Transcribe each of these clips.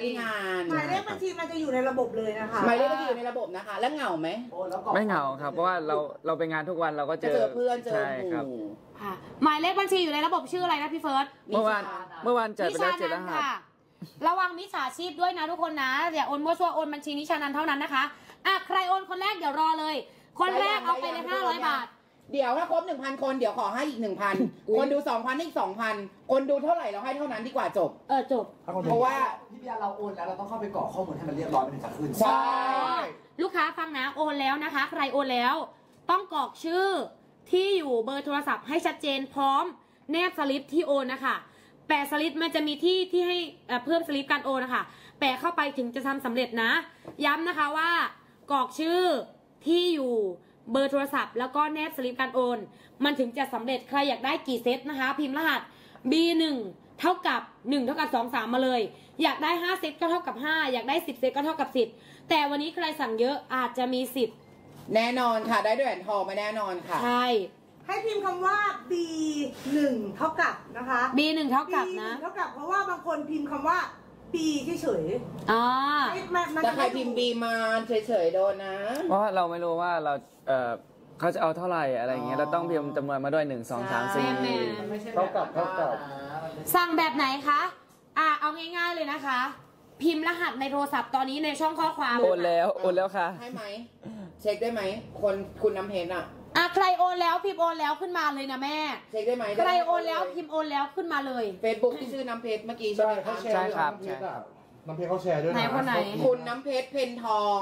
ที่งานหมายเลขบัญชีมันจะอยู่ในระบบเลยนะคะหมายเลขบัญชีอยู่ในระบบนะคะ แล้วเหงาไหมไม่เหงาครับ เพราะว่าเราเราไปงานทุกวันเราก็เจจะอเจอเพื่อนเจอใช่หครับมู่ค่ะหมายเลขบัญชีอยู่ในระบบชื่ออะไรนะพี่เฟิร์สเมื่อวานเมื่อวานจัดไปแล้วเจ็ดรนันท์หัสค่ะระวังมิจฉาชีพด้วยนะทุกคนนะอย่าโอนมั่วซั่วโอนบัญชีนิชานันท์เท่านั้นนะคะอะใครโอนคนแรกเดี๋ยวรอเลย คนแรกเอาไปเลยห้าร้อยบาท เดี๋ยวถ้าครบหนึ่งพันคนเดี๋ยวขอให้อีกหนึ่งพันคนดูสองพันอีกสองพันคนดูเท่าไหร่เราให้เท่านั้นดีกว่าจบ เออจบเพราะว่า พี่เบียร์เราโอนแล้วเราต้องเข้าไปกรอกข้อมูลให้มันเรียบร้อยมันถึงจะขึ้น ใช่ ลูกค้าฟังนะโอนแล้วนะคะ ใครโอนแล้ว ต้องกรอกชื่อที่อยู่เบอร์โทรศัพท์ให้ชัดเจนพร้อมแนบสลิปที่โอนนะคะแปะสลิปมันจะมีที่ที่ให้เอ่อเพิ่มสลิปการโอนนะคะแปะเข้าไปถึงจะทำสำเร็จนะ ย้ำนะคะว่ากรอกชื่อที่อยู่ เบอร์โทรศัพท์แล้วก็แนบสลิปการโอน มันถึงจะสำเร็จใครอยากได้กี่เซตนะคะ พิมพ์รหัส B1 เท่ากับ 1 เท่ากับ 2 3 มาเลย อยากได้ 5 เซตก็เท่ากับ 5 อยากได้ 10 เซตก็เท่ากับ 10 แต่วันนี้ใครสั่งเยอะอาจจะมีสิทธิ์แน่นอนค่ะ ได้ด้วยแหวนทองมาแน่นอนค่ะ ใช่ ให้พิมพ์คำว่า B1 เท่ากับนะคะ B1 เท่ากับนะ B1 เท่ากับเพราะว่าบางคนพิมพ์คำว่า B เฉยอ่าๆไม่มันมันแต่จะใครพิมพ์บีมาเฉยๆโดนนะ เพราะว่าเราไม่รู้ว่าเราเออเขาจะเอาเท่าไหร่อะไรอย่างเงี้ยเราต้องพิมพ์จำนวนมาด้วยหนึ่งสองสามสี่ แม่เท่ากับเท่ากับ สั่งแบบไหนคะ อ่าเอาง่ายๆเลยนะคะ พิมพ์รหัสในโทรศัพท์ตอนนี้ในช่องข้อความโอนแล้วโอนแล้วค่ะ ให้ไหม เช็คได้ไหม คนคุณน้ำเพชรอะ อะใครโอนแล้วพิมพ์โอนแล้วขึ้นมาเลยนะแม่ เช็คได้ไหมใครโอนแล้วพิมพ์โอนแล้วขึ้นมาเลย เฟซบุ๊กที่ชื่อน้ำเพชรเมื่อกี้ใช่ใช่ไหมคะเขาแชร์ใช่ครับน้ำเพชรอะน้ำเพชรเขาแชร์ด้วยนะไหนคนไหน คุณน้ำเพชรเพนทอง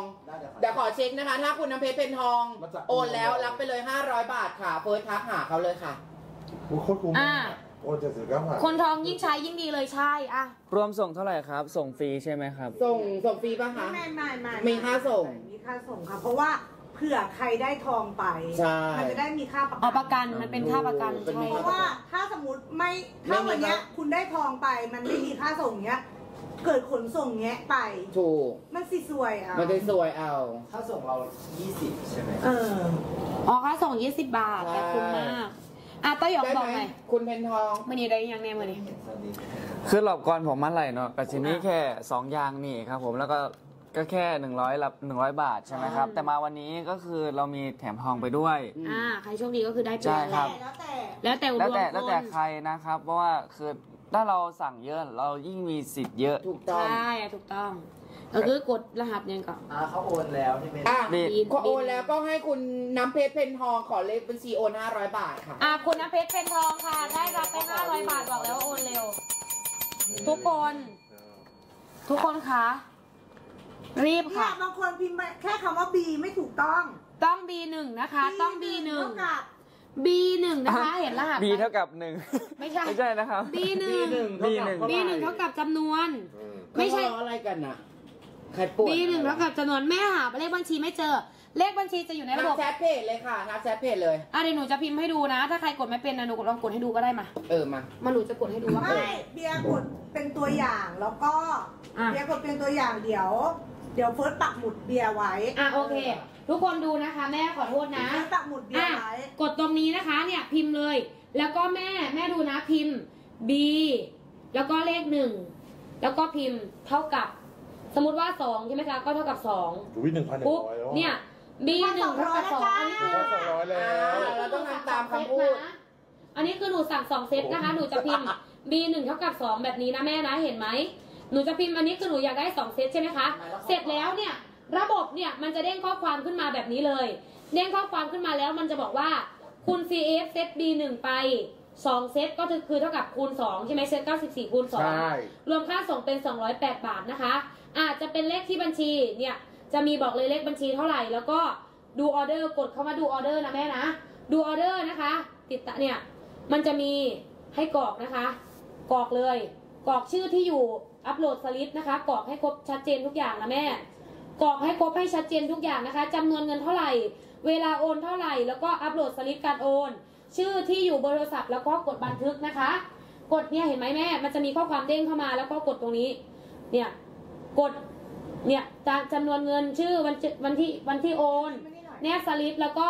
เดี๋ยวขอเช็คนะคะ ถ้าคุณน้ำเพชรเพนทองมันจะโอนแล้วรับไปเลย 500 บาทค่ะเฟิร์สทักหาเขาเลยค่ะ โอ้โหโคตรคุ้มอ่า โอนเจ็ดสิบเก้าบาทคนทองยิ่งใช้ยิ่งดีเลยใช่อะรวมส่งเท่าไหร่ครับ ส่งฟรีใช่ไหมครับ ส่งส่งฟรีป่ะคะ ไม่ไม่ไม่มีค่าส่ง มีค่าส่งค่ะ เพราะว่าเผื่อใครได้ทองไป ใช่ มันจะได้มีค่าประเอากัประกันมันเป็นค่าประกันเป็นใช่ เพราะว่าถ้าสมมติไม่ถ้าวันเนี้ยคุณได้ทองไป มันไม่มีค่าส่งเนี้ย เกิดขนส่งแงะไป ถูก มันสิซวยอะมันจะสวยเอา ถ้าส่งเรา 20 ใช่ไหมเออ อ๋อค่าส่ง 20 บาทแต่คุ้มมากอะต้อยหยองได้บอกไหมหน่อยคุณเพนทอง มื่อนี้ได้ยังแน่มื่อนี้เห็นสลิปคือหลอบก่อนผมมาไหลเนาะกับชิ้นนี้แค่สองอยางนี่ครับผมแล้วก็ ก็แค่หนึ่งร้อยรับหนึ่งร้อยบาทใช่ไหมครับ แต่มาวันนี้ก็คือเรามีแถมทองไปด้วย อ่าใครโชคดีก็คือได้ไปใช่ครับแล้วแต่ แล้วแต่รวมแล้วแต่คนแล้วแต่ใครนะครับ เพราะว่าคือถ้าเราสั่งเยอะเรายิ่งมีสิทธิ์เยอะ ถูกต้อง ใช่ถูกต้องก็คือกดรหัสยังก่อน อ่าเขาโอนแล้วนี่เป็นอะนี่ก็โอนแล้วก็ให้คุณน้ำเพชรเพนทองขอเลขบัญชีโอน500 บาทค่ะ อะคุณน้ำเพชรเป็นทองค่ะ ได้รับไป 500 บาทบอกแล้วว่าโอนเร็ว ทุกคน ทุกคนคะ รีบเนี่ยค่ะ บางคนพิมพ์ไปแค่คำว่า B ไม่ถูกต้อง ต้อง B1 นะคะ ต้อง B1 เท่ากับ B1 นะคะเห็นรหัสไหม B เท่ากับหนึ่งไม่ใช่ ไม่ใช่นะครับ B1 B หนึ่ง B1 เท่ากับจำนวน อืมไม่ใช่ เขาล้ออะไรกันน่ะใครปวด B1 เท่ากับจำนวนแม่หาเลขบัญชีไม่เจอ เลขบัญชีจะอยู่ในทัระกบบแชทเพจเลยค่ะทักแชทเพจเลย อะเดี๋ยวหนูจะพิมพ์ให้ดูนะ ถ้าใครกดไม่เป็นนะหนูลองกดให้ดูก็ได้มา เออมา มาหนูจะกดให้ดูว่า ไม่เบียร์กดเป็นตัวอย่างแล้วก็อะ เบียร์กดเป็นตัวอย่างเดี๋ยว เดี๋ยวเฟิร์สปักหมุดเบียร์ไว้อะโอเค ทุกคนดูนะคะ แม่ขอโทษนะเฟิร์สปักหมุดเบียอะร์ไว้ กดตรงนี้นะคะเนี่ยพิมพ์เลย แล้วก็แม่แม่ดูนะพิมพ์ B แล้วก็เลขหนึ่งแล้วก็พิมพ์เท่ากับ สมมติว่าสองใช่ไหมคะก็เท่ากับสองอุ้ยหนึ่งพันหนึ่งปุ๊บร้อยแล้วเนี่ย B หนึ่งเท่ากับสองอันนี้หนึ่งพันสองร้อยแล้วเราต้องทำตามคำพูดนะอันนี้คือหนูสั่งสองเซตนะคะหนูจะพิมพ์ B หนึ่งเท่ากับสองแบบนี้นะแม่นะเห็นไหม หนูจะพิมพ์อันนี้คือหนูอยากได้สองเซตใช่ไหมคะ เสร็จแล้วเนี่ยระบบเนี่ยมันจะเด้งข้อความขึ้นมาแบบนี้เลย เด้งข้อความขึ้นมาแล้วมันจะบอกว่าคุณ CF เซต B หนึ่งไปสองเซตก็คือคือเท่ากับคูณสองใช่ไหมเซต94คูณสองใช่รวมค่าส่งเป็น 208 บาทนะคะ อาจจะเป็นเลขที่บัญชีเนี่ยจะมีบอกเลยเลขบัญชีเท่าไหร่ แล้วก็ดูออเดอร์กดเข้ามาดูออเดอร์นะแม่นะ ดูออเดอร์นะคะ เสร็จแล้วเนี่ยมันจะมีให้กรอกนะคะ กรอกเลย กรอกชื่อที่อยู่ อัปโหลดสลิปนะคะกรอกให้ครบชัดเจนทุกอย่างนะแม่กรอกให้ครบให้ชัดเจนทุกอย่างนะคะจำนวนเงินเท่าไหร่ เวลาโอนเท่าไหร่ แล้วก็อัปโหลดสลิปการโอน ชื่อที่อยู่เบอร์โทรศัพท์แล้วก็กดบันทึกนะคะ กดเนี่ยเห็นไหมแม่ มันจะมีข้อความเด้งเข้ามาแล้วก็กดตรงนี้ เนี่ยกดเนี่ยจำนวนเงินชื่อวันวันที่วันที่โอน แนบสลิปแล้วก็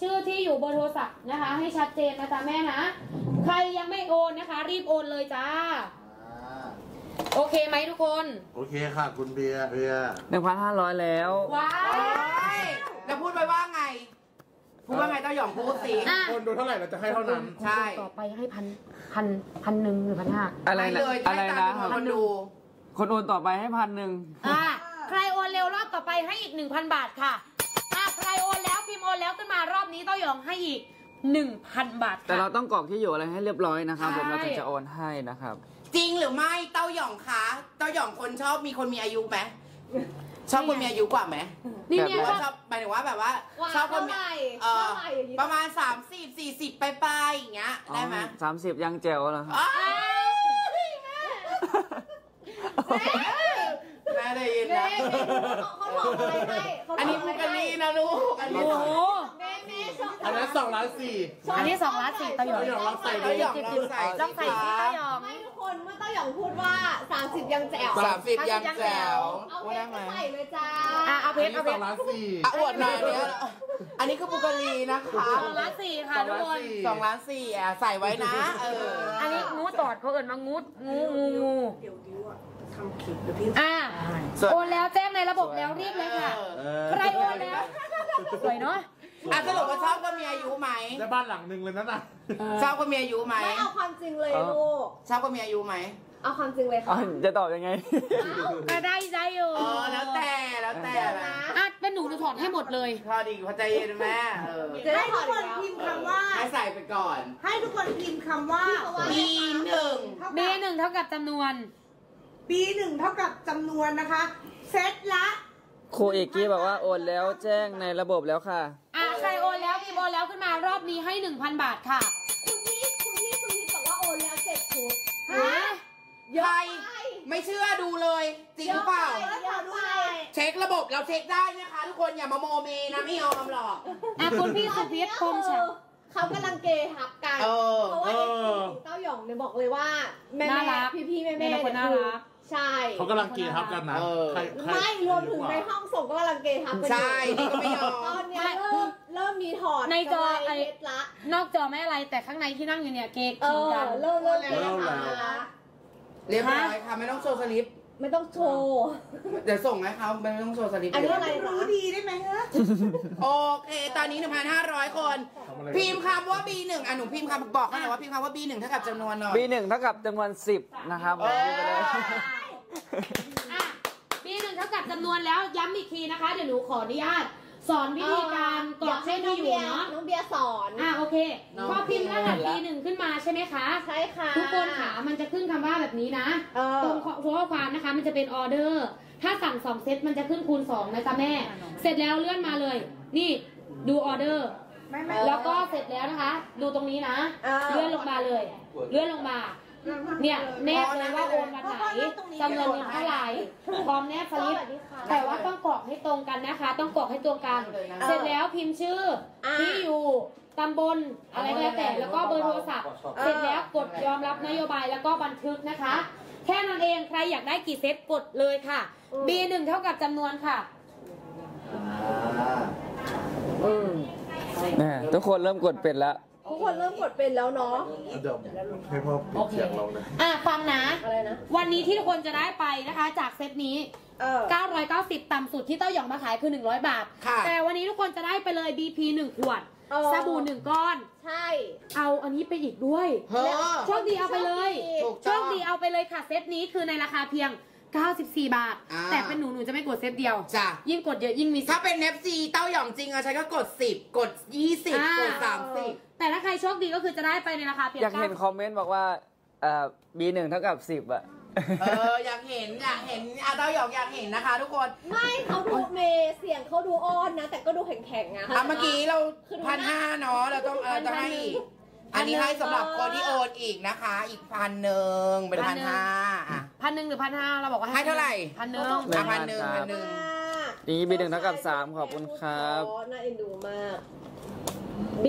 ชื่อที่อยู่เบอร์โทรศัพท์นะคะ ให้ชัดเจนนะจ๊ะแม่นะ ใครยังไม่โอนนะคะ รีบโอนเลยจ้า โอเคไหมทุกคน โอเคค่ะคุณเบียร์เบียร์หนึ่งพันห้าร้อยแล้ว ว้าเอ้ยแล้วพูดไปว่าไง พูดว่าไงเต้าหยองพูดสิ อะ คนดูเท่าไหร่เราจะให้เท่านั้น ใช่ ต่อไปให้พันพันพันหนึ่งหรือพันห้าอะไรให้นะเลยอะไรให้นะตามครับคนดู คนโอนต่อไปให้พันหนึ่งอะใครโอนเร็วรอบต่อไปให้อีก1,000บาทค่ะอะใครโอนแล้วพิมพ์โอนแล้วขึ้นมารอบนี้เต้ายองให้อีก1,000บาทแต่ค่ะ เราต้องกรอกที่อยู่อะไรให้เรียบร้อยนะครับผมใช่ เราถึงจะโอนให้นะครับ จริงหรือไม่เต้าหยองคะเต้าหยองคนชอบมีคนมีอายุไหมชอบคนมีอายุกว่าไหมนี่หเนี่รืย อว่าชชออบบหมายถึงว่าแบบว่าว่าชอบคนมีเท่าไหร่เอ่อเท่าไหร่อย่างงี้ ประมาณ30 40ไปลายๆอย่างเงี้ยได้ไหมสามสิบยังเจลแล้วครับ อ้าวแม่ได้ยินแม่นะเขาบอกอะไรให้เขาอันนี้บพูกดอะไรกันให้นี่นะลูกอันนี้โอ้โห แม่แม่ช อบอันนั้นสองล้านสี่ อันนี้2ล้านสี่เต้ายองเต้ายองลองใส่เต้าหยองลองใส่ลองใส่ซิเต้ายอง ไม่ทุกคนเมื่อเต้าหยองพูดว่า 30 ยังแจ๋วสามสิบยังแจ๋วเอาเพชรมาใส่เลยจ้าอะเอาเพอันชรนี้เอาเพชรสองล้านสี่อะอวดหน่อยเนี้ยอันนี้คือบุกรีนะคะสองล้านสี่ค่ะทุกคน สองล้านสี่อะใส่ไว้นะ เอออันนี้งูตอดเขาเอิญมางูงูงูงูเดี๋ยวดิวอะทำคลิปเดี๋ยวพี่อะโอนแล้วแจ้งในระบบแล้วรีบเลยค่ะ เออใครโอนแล้วสวยเนาะ อะสรุปว่าชอบก็มีอายุไหมได้บ้านหลังหนึ่งเลยนั่นน่ะชอบก็มีอายุไหมไม่เอาความจริงเลยเออลูกชอบก็มีอายุไหมเอาความจริงเลยอ๋อค่ะจะตอบยังไงก็ได้ใจอยู่เออแล้วแต่แล้วแต่เดี๋ยวนะนะอะเป็นหนูหนูถอดให้หมดเลยพอดีพอใจเย็นแม่เออจะได้ให้ถทุอกดคอีนกแล้วพิมพ์คำว่าให้ใส่ไปก่อน ให้ทุกคนพิมพ์คำว่ามีหนึ่งเท่า B กับหนึ่งเท่ากับจำนวน B หนึ่งเท่ากับจำนวนนะคะ เซตละครูเอกกี้บอกว่าโอนแล้วแจ้งในระบบแล้วค่ะอะใครโอ นแล้วพิมพ์โอนแล้วขึ้นมารอบนี้ให้ 1,000 บาทค่ะ คุณพี่คุณพี่คุณพี่บอกว่าโอนแล้วเจ็ดชุดฮะใครไม่เชื่อดูเลย จริงหรือเปล่า เยอะไปเช็คระบบเราเช็คได้นะคะทุกคนอย่ามาโมเมนะไม่ยอมหรอกอะคุณพี่สุพิษพงษ์ฉัน เขากำลังเกทับกัน เออเพราะว่าเอฟซีของเต้าหยองเนี่ยบอกเลยว่าแม่น่ารัแม่กพี่พี่ๆแม่แม่เป็นคนน่ารัก ใช่เขากำลังกีทับกันนะเออ ใครใครไม่รวมถึงในห้องส่งก็กำลังเกทับกันอยู่ใช่นี่ก็ไม่ยอตอมนเนี้ยเริ่ม เริ่มมีถอดในจอไอ้กำรเพชรละนอกจอไม่อะไรแต่ข้างในที่นั่งอยู่เนี่ยเก๊กเอขิงอกันเริ่มเริ่มเกเริ่มทับแล้วละเรียบร้อยค่ะไม่ต้องโชว์สลิปไม่ต้องโชว์ เดี๋ยวส่งให้เขาไม่ต้องโชว์สลิปอันนี้อะไรรู้ดีได้ไหมฮะโอเค ตอนนี้ 1,500 คนทำอะไรพิมพ์คำว่า B1 อะหนูพิมพ์คำบอกเขาหน่อยว่าพิมพ์คำว่า B1 เท่ากับจำนวนหน่อย B หนึ่งเท่ากับจำนวนสิบนะครับผมดูไปเลย อะ B หนึ่งเท่ากับจำนวนแล้วย้ำอีกทีนะคะ เดี๋ยวหนูขออนุญาต สอนวิธีการกรอกให้ที่อยู่เนาะน้องเบียร์สอน อะโอเคน้องพอพิมพ์รหัสเห็น B แล้วหนึ่งขึ้นมาใช่ไหมคะใช่ค่ะทุกคนขามันจะขึ้นคำว่าแบบนี้นะเออตรงข้อความนะคะ มันจะเป็นออเดอร์ ถ้าสั่งสองเซตมันจะขึ้นคูณสองนะจ๊ะแม่ เสร็จแล้วเลื่อนมาเลย นี่ดูออเดอร์ไม่ไม่แล้วก็เสร็จแล้วนะคะ ดูตรงนี้นะเออเลื่อนลงมาเลย เลื่อนลงมา เนี่ยแนบเลยว่าโอนวันไหนจำนวนเงินเท่าไหร่พร้อมแนบสลิปสวัสดีค่ะแต่ว่าต้องกรอกให้ตรงกันนะคะ ต้องกรอกให้ตรงกัน เสร็จแล้วพิมพ์ชื่ออ่าที่อยู่ตำบลอะไรก็แล้วแต่แล้วก็เบอร์โทรศัพท์ เสร็จแล้วกดยอมรับนโยบายแล้วก็บันทึกนะคะ แค่นั้นเองใครอยากได้กี่เซตกดเลยค่ะ B1 เท่ากับจำนวนค่ะเนี่ยทุกคนเริ่มกดเป็นแล้ว ทุกคนเริ่มกดเป็นแล้วเนาะ เดี๋ยวให้พ่อปิดเสียงเราเลยอะฟังนะ อะไรนะ วันนี้ที่ทุกคนจะได้ไปนะคะ จากเซตนี้ เออ 990 ต่ำสุดที่เต้าหยองมาขายคือ 100 บาท ค่ะ แต่วันนี้ทุกคนจะได้ไปเลย BP 1 ขวดเออ สบู่1ก้อน ใช่ เอาอันนี้ไปอีกด้วย เฮ้อ โชคดีเอาไปเลยถูกโชต้องคดีเอาไปเลยค่ะ เซตนี้คือในราคาเพียง 94 บาท อ่า แต่เป็นหนูหนูจะไม่กดเซตเดียว จ้ะ ยิ่งกดเยอะยิ่งมีสิทถ้าธิ์เป็น FC เต้าหยองจริงอะฉันก็กด 10 กด20 กด 30 แต่ถ้าใครโชคดีก็คือจะได้ไปในราคาเพียงอยากเห็นคอมเมนต์บอกว่าเอ่อ B หนึ่งเท่ากับสิบอะเออ อยากเห็น อยากเห็นอะเต้าหยองอยากเห็นนะคะ ทุกคนไม่เขาดูเมย์เสียงเขาดูอ้อนนะ แต่ก็ดูแข็งๆนะ อะเมื่อกี้เราคือดูพันห้าเนาะเราต้องเออต้องให้อีก อันนี้ให้สำหรับคนที่โอนอีกนะคะ อีกพันหนึ่งเป็นพันห้าอะ พันหนึ่งหรือพันห้าเราบอกว่าให้เท่าไหร่ พันหนึ่งอะพันหนึ่งพันหนึ่งนี่ B หนึ่งเท่ากับสามขอบคุณครับอ๋อน่าเอ็นดูมาก B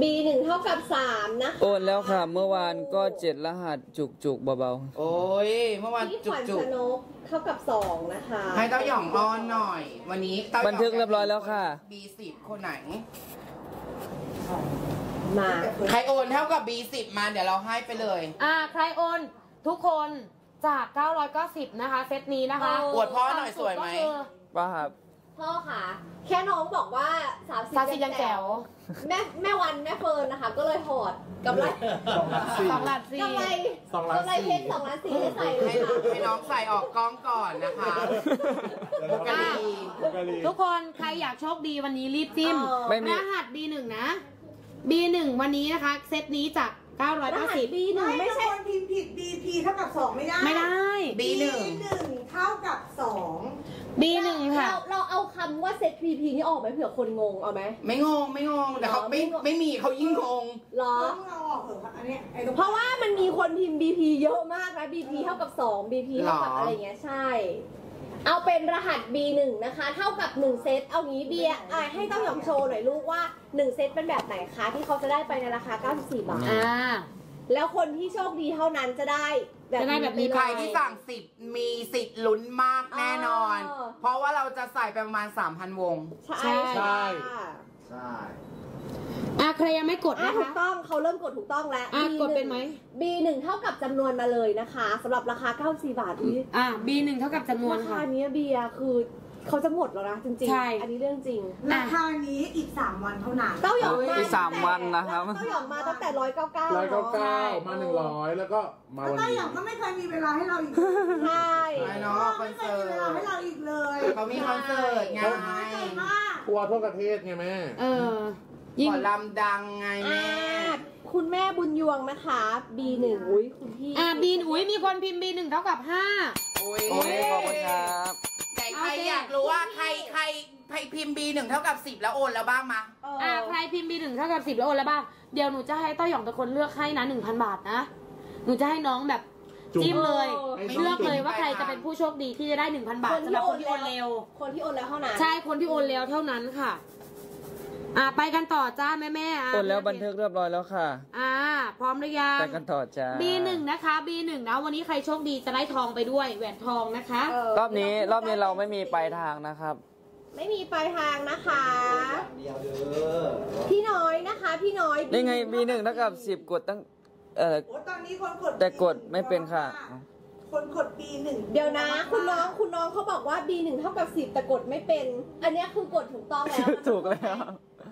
B หนึ่งเท่ากับสามนะโอนแล้วค่ะ เมื่อวานก็เจ็ดรหัสจุกจุกๆเบาโอ้ย เมื่อวานพี่ขจุกวัญจุชกนกเท่ากับสองนะคะ ให้เต้าหยองอ้อนหน่อย วันนี้เต้าหยองบันทึกเรียบร้อยแล้วค่ะ B10 คนไหนมาใครโอนเท่ากับ B10 มาเดี๋ยวเราให้ไปเลย อ่า ใครโอน ทุกคน จาก 990 นะคะ เซตนี้นะคะเอออวดพ่อหน่อยสวยไหมก็คือ ว่าครับ พ่อค่ะ แค่น้องบอกว่าสาวสาวสียังแจ๋ว แม่แม่วันแม่เฟิร์นนะคะ ก็เลยถอดกำไรสองล้านสี่ สองหลัดสี่กำไรสองล้านกำไรสี่เพชรสองล้านสี่ให้ใส่เลยให้ค่ะให้น้องใส่ออกกล้องก่อนนะคะโบกาลีโบกาลีทุกคนใครอยากโชคดีวันนี้รีบจิ้มเออไม่มี รหัส B1 นะ B1 วันนี้นะคะ เซตนี้จาก รหัส 990 B หนึ่งไม่ไม่ใช่ ใช่คนพิมพ์ผิด BP เท่ากับ 2 ไม่ได้ ไม่ได้บีหนึ่งหนึ่งเท่ากับ B1 ค่ะ เราเราเอาคำว่าเซต PP นี่ออกไหมเผื่อคนงงเอาไหม ไม่งงไม่งงแต่เขาไม่ไม่งงไม่มีเขายิ่งงง เหร2อ ต้องเอาออกเถอะค่ะอันเนี้ยไอ้ตรงเพราะว่ามันมีคนพิมพ์ BP เยอะมากนะ BP เท่ากับ 2 BP เท่ากับหรอออะไรเงี้ยใช่ เอาเป็นรหัส B1 นะคะ เท่ากับ 1 เซต เอางี้เบียร์อะให้เต้าหยองโชว์หน่อยลูกว่า 1 เซตเป็นแบบไหนคะ ที่เขาจะได้ไปในราคา 94 บาท อ่า แล้วคนที่โชคดีเท่านั้นจะได้แบบจะได้แบบนี้ไปเลยใครที่สั่งสิบมีสิทธิ์ลุ้นมากแน่นอน อ๋อ เพราะว่าเราจะใส่ไปประมาณ 3,000 วง ใช่ใช่ ใช่ ใช่ อะใครยังไม่กดอะนะถูคะกต้องเขาเริ่มกดถูกต้องแล้ว อะ B1 กดเป็นไหม B1 เท่ากับจำนวนมาเลยนะคะสำหรับราคา 94 บาทนี้อะ B1 เท่ากับจำนวนราค่ะคานี้เบียร์คือเขาจะหมดแล้วนะจริงใช่ ๆ อันนี้เรื่องจริง ราคานี้อีก 3 วันเท่านั้น เต้าหยองมาอีกสามวันนะครับ เต้าหยองมาตั้งแต่ร้อยเก้าเก้าร้อยเก้าเก้ามาหนึ่งร้อยแล้วก็มาก็วันได้นี้ อย่างก็ไม่เคยมีเวลาให้เราอีกใช่ไม่เนาะคอนไม่เคเสิยมีเวลาร์ให้ต เราอีกเลยเขามีคอนเสิร์ตไงน้อยใจมาก ทัวร์ทั่วประเทศไงแม่ เออห ยิ่งมอลำดังไงอ่าแม่คุณแม่บุญยวงนะคะ B1 อุ้ยคุณพี่อะ B อุ้ยมีคนพิมพ์ B1 เท่ากับ5โอ้ยโอ้ยขอบคุณครับแต่ใครเอาสิ อยากรู้ว่าใครใครใครพิมพ์ B หนึ่งเท่ากับ10แล้วโอนแล้วบ้างมาเอออะใครพิมพ์ B1 เท่ากับ10แล้วโอนแล้วบ้างเดี๋ยวหนูจะให้เต้าหยองเป็นคนเลือกให้นะ1,000บาทนะ หนูจะให้น้องแบบจุ่ม จิ้มเลยให้น้องเลือกเลยจุ่มว่าใครไปจะเป็นผู้โชคดีที่จะได้1,000บาทสำหรับคนที่โอนเร็ว คนที่โอนแล้วเท่านั้นใช่คนที่โอนเร็วเท่านั้นค่ะ อะไปกันต่อจ้าแม่แม่ๆอะโอนแล้วบันทึกเรียบร้อยแล้วค่ะ อ่า พร้อมหรือยังไปกันต่อจ้า B1 นะคะ B1 นะวันนี้ใครโชคดีจะได้ทองไปด้วยแหวนทองนะคะเรอบนี้รอบนี้เราไม่มีปลายทางนะครับ ไม่มีปลายทางนะคะอย่างเดียวเด้อพี่น้อยนะคะพี่น้อยนี่ไง B1 เท่ากับ10กดตั้ง เอ่อโอ้ตอนนี้คนกดแต่กดไม่เป็นค่ะคนกด B1 เดี๋ยวนะ คุณน้องคุณน้องเขาบอกว่า B1 เท่ากับ 10 แต่กดไม่เป็น อันเนี้ยคือกดถูกต้องแล้ว ถูกแล้ว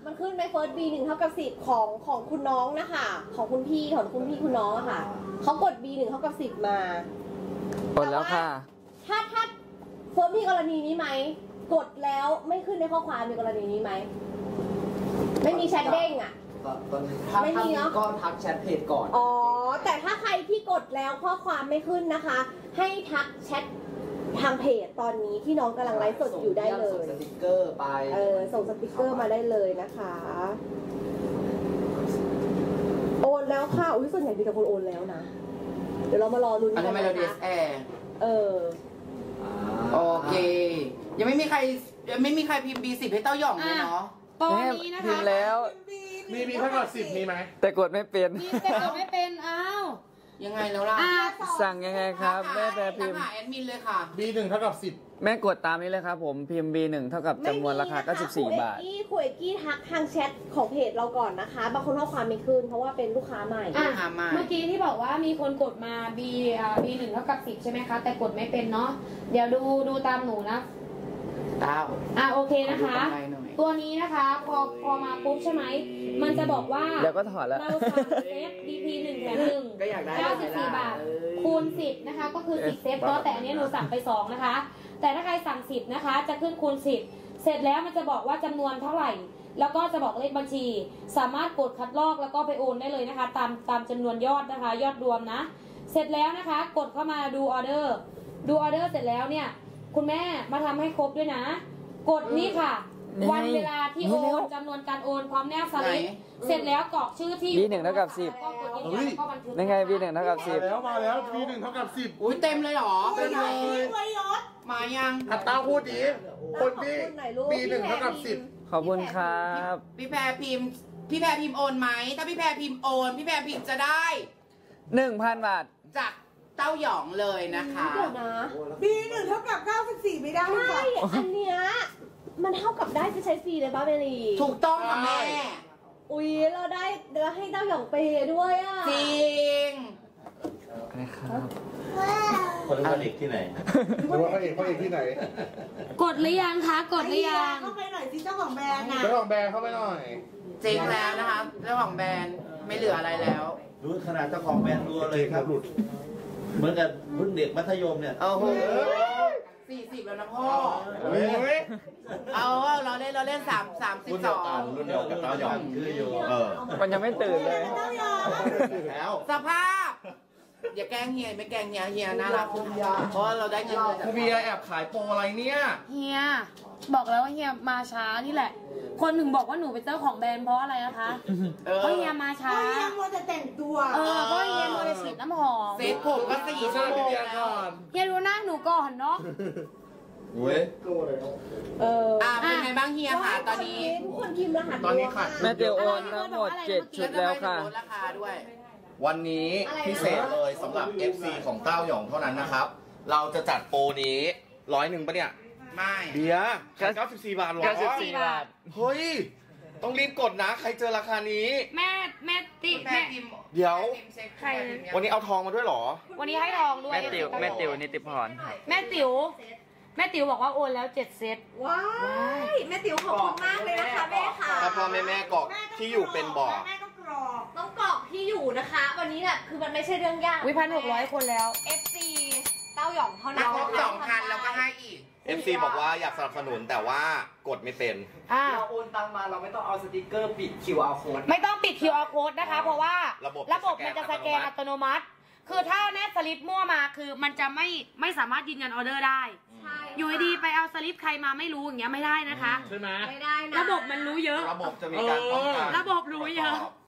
มันขึ้นไหมเฟิร์ส B1 เท่ากับ10ของของคุณน้องนะคะ ของคุณพี่ของคุณพี่คุณน้องอะค่ะเขากด B1 เท่ากับ10มากดแล้วค่ะ ถ้าถ้าเฟิร์สมีกรณีนี้ไหมกดแล้วไม่ขึ้นในข้อความมีกรณีนี้ไหมไม่มีแชทเด้งอะตอนตอนนี้ถ้าไม่มีถ้าเนอะ ก็ทักแชทเพจก่อน อ๋อ แต่ถ้าใครที่กดแล้วข้อความไม่ขึ้นนะคะ ให้ทักแชท ทางเพจตอนนี้ที่น้องกำลังไลฟ์สดอยู่ได้เลส่งยสติกเกอร์ไปเออส่งสติกเกอร์มาได้เลยนะคะ โอนแล้วค่ะอุ้ยส่วนใหญ่มีแต่คนโอนแล้วนะ เดี๋ยวเรามารอลุ้นอักันนทำไมเรานะเดคะสแอร์เออ โอเค ยังไม่มีใครยังไม่มีใครพิมพ์ B10 ให้เต้าหย่องเลยเนาะ ตอนนี้นะพิคะมพ์แล้ว มีมีเท่ากับสิบมีไหมแต่กดไม่เป็น มีแต่กดไม่เป็น อ้าว ยังไงแล้วล่ะอะสั่งยังไงครับแม่แปรพิมพ์ทักหาแอดมินเลยค่ะ B หนึ่งเท่ากับสิบแม่กดตามนี้เลยครับผมพิมพ์ B1 เท่ากับจำนวนราคา94 บาท ไม่มีนะคะคุยเอกกี้ทักทางแชทของเพจเราก่อนนะคะ บางคนข้อความไม่ขึ้นเพราะว่าเป็นลูกค้าใหม่ อะหามา เมื่อกี้ที่บอกว่ามีคนกดมา B อ่า B1 เท่ากับ10ใช่ไหมคะ แต่กดไม่เป็นเนาะ เดี๋ยวดูดูตามหนูนะเต้าอะโอเคนะคะขอดูกำไรหน่อย ตัวนี้นะคะ พอพอมาปุ๊บใช่ไหม มันจะบอกว่า เดี๋ยวก็ถอดแล้ว เราสั่งเซฟ DP หนึ่งแถมหนึ่งก็อยากได้94บาท คูณ10นะคะ ก็คือ10เซตเนาะแต่อันนี้หนูสั่งไป2นะคะ แต่ถ้าใครสั่ง10นะคะ จะขึ้นคูณ10เสร็จแล้วมันจะบอกว่าจำนวนเท่าไหร่ แล้วก็จะบอกเลขบัญชี สามารถกดคัดลอกแล้วก็ไปโอนได้เลยนะคะ ตามตามจำนวนยอดนะคะ ยอดรวมนะ เสร็จแล้วนะคะ กดเข้ามาดูออเดอร์ ดูออเดอร์เสร็จแล้วเนี่ย คุณแม่มาทำให้ครบด้วยนะ กดนี่ค่ะนี่ วันเวลาที่โอนี่แล้นวจำนวนการโอนพร้อมแนบสไหนลิปเสร็จแล้วกรอกชื่อที่ B1 เท่ากับ10 แล้วก็กดยืนยันแล้วก็บันทึก นี่ไง B1 เท่ากับมาแล้วมาแล้ว B หนึ่งเท่ากับสิบอุ้ยเต็มเลยเหรอไปไหนไวยศมายังอัตราพูดดีคนที่ขอบคุณหน่อยลูก B หนึ่งเท่ากับสิบ10ขอบคุณครับ พี่แพรพิมพ์ พี่แพรพิมพ์โอนไหมถ้าพี่แพรพิมพ์โอน พี่แพรพิมพ์จะได้ 1,000 บาท จากเต้าหยองเลยนะคะ เดี๋ยวนะ B1 เท่ากับ 94 ไม่ได้ใช่ค่ะอันเนี้ย มันเท่ากับได้จะใช้ฟรีเลยป้าเมลีถูกต้องค่ะแม่ อุ๊ยเราได้เดี๋ยวให้เต้าหยองเปย์ด้วยอะจริง นะครับคนรู้ว่าเด็กที่ไหนหรือว่าพระเอกพระเอกที่ไหนกดหรือยังคะกดหรือยังเข้าไปหน่อยสิเจ้าของแบรนด์นะเจ้าของแบรนด์เข้าไปหน่อยเจ๊งแล้วนะคะเจ้าของแบรนด์ไม่เหลืออะไรแล้ว รู้ขนาดเจ้าของแบรนด์รัวเลยครับเหมือนกับเพิ่งเด็กมัธยมเนี่ยโอ้โห สี่สิบแล้วนะพ่อ เฮ้ยเอาเอาเราเล่นเราเล่นสามสามสิบรุ่นสเดียอวกันงรุ่นเดียวกับเต้าหยองคืออยู่ เออมันยังไม่ตื่นเลย แล้ว สภาพ อย่าแกล้งเฮียไม่แกล้งเฮียเฮียน่ารักเพราะเราได้เงินเดือนจากเบียร์แอบขายโปรอะไรเนี่ยเฮียบอกแล้วว่าเฮียมาช้านี่แหละ คนถึงบอกว่าหนูเป็นเจ้าของแบรนด์เพราะอะไรนะคะเอเพราะอเฮียมาช้าเขายังมัวแต่แต่งตัวเออเพราะเฮียมัวแต่ฉีดน้ำหอมเซ็ตผมก็สี่ชั่วโมงแล้วเฮียดูหน้าหนูก่อนเนาะเว้ยเอออ่าเป็นไงบ้างเฮียค่ะตอนนี้ ทุกคนพิมพ์รหัสตอนนี้ขาดแม่เตียวโอนทั้งหมด7ชุดแล้วค่ะลดราคาด้วย วันนี้พิเศษเลยสำหรับ FC ของเต้าหยองเท่านั้นนะครับ เราจะจัดโปรนี้ร้อยหนึ่งปะเนี่ย ไม่เบียร์แค่94 บาทเหรอ94บาท เฮ้ย ต้องรีบกดนะ ใครเจอราคานี้ แม่แม่ติแม่แม่พิมพ์เดี๋ยวแม่พิมพ์เช็คใครนะวันนี้เอาทองมาด้วยเหรอ วันนี้ให้ทองด้วย แม่ติวแม่ติวนิติพร แม่ติ๋วแม่ติ๋วบอกว่าโอนแล้วเจ็ดเซต ว้าย แม่ติ๋วขอบคุณมากเลยนะคะแม่ค่ะถ้าพ่อแม่แม่กรอกที่อยู่เป็นบอก ที่อยู่นะคะ วันนี้แบบคือมันไม่ใช่เรื่องยาก วิพันหกร้อยคนแล้ว FC เต้าหยองเท่าถ้านั้นครบสองพันเราก็ให้อีก FC บอกว่าอยากสนับสนุนแต่ว่ากดไม่เป็นอ่า เราโอนตังมาเราไม่ต้องเอาสติกเกอร์ปิด QR code ไม่ต้องปิด QR code นะคะ เพราะว่าระบบระบบมันจะสแกนอัตโนมัติ คือถ้าแนบสลิปมั่วมาคือมันจะไม่ไม่สามารถยืนยันออเดอร์ได้ ใช่อยู่ดีๆไปเอาสลิปใครมาไม่รู้อย่างเงี้ยไม่ได้นะคะ ใช่ไหม ไม่ได้นะ ระบบมันรู้เยอะ ระบบจะมีการป้องกันระบบรู้เยอะ